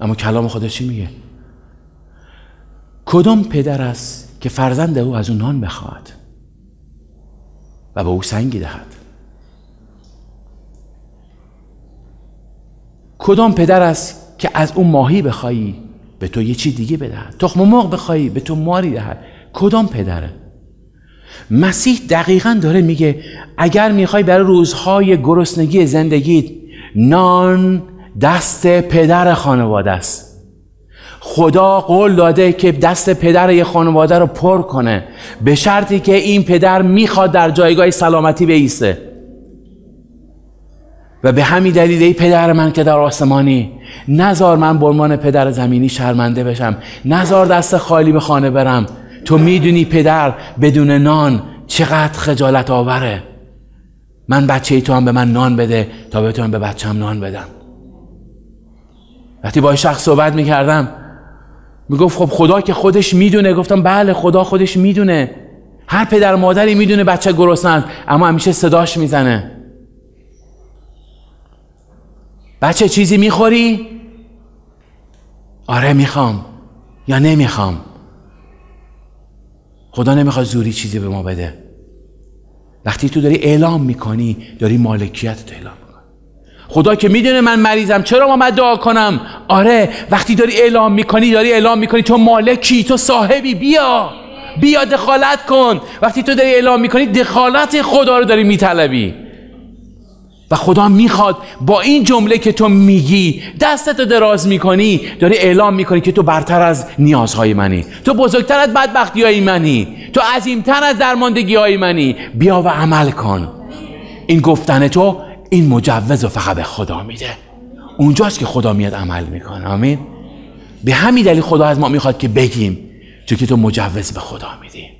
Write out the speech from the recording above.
اما کلام خدا چی میگه؟ کدام پدر است که فرزند او از اون نان بخواهد و به او سنگی دهد؟ کدام پدر است که از اون ماهی بخوایی به تو یه چی دیگه بدهد؟ تخم مرغ بخوایی به تو ماری دهد؟ کدام پدره مسیح دقیقا داره میگه اگر می‌خوای برای روزهای گرسنگی زندگیت نان دست پدر خانواده است. خدا قول داده که دست پدر یه خانواده رو پر کنه به شرطی که این پدر می‌خواد در جایگاه سلامتی بیسته و به همین دلیل ای پدر من که در آسمانی نزار من به عنوان پدر زمینی شرمنده بشم. نزار دست خالی به خانه برم. تو می‌دونی پدر بدون نان چقدر خجالت آوره. من بچه تو هم به من نان بده تا بتونم به بچم نان بدم. وقتی با شخص صحبت می‌کردم می‌گفت خب خدا که خودش می‌دونه. گفتم بله خدا خودش می‌دونه. هر پدر مادری می‌دونه بچه گرسنند اما همیشه صداش می‌زنه. بچه چیزی می‌خوری؟ آره می‌خوام یا نمی‌خوام. خدا نمی‌خواد زوری چیزی به ما بده. وقتی تو داری اعلام می‌کنی داری مالکیت اعلام خدا که می‌دونه من مریضم چرا ما دعا کنم؟ آره وقتی داری اعلام می‌کنی داری اعلام می‌کنی تو مالکی تو صاحبی بیا بیا دخالت کن. وقتی تو داری اعلام می‌کنی دخالت خدا رو داری میطلبی. و خدا می‌خواد با این جمله که تو میگی دستتو دراز می‌کنی داری اعلام می‌کنی که تو برتر از نیازهای منی. تو بزرگتر از بدبختی های منی. تو عظیمتر از درماندگی های منی. بیا و عمل کن. این گفتن تو این مجوز و فقط به خدا میده. اونجاست که خدا میاد عمل می‌کنه. آمین؟ به همین دلیل خدا از ما می‌خواد که بگیم چون که تو مجوز به خدا میدی.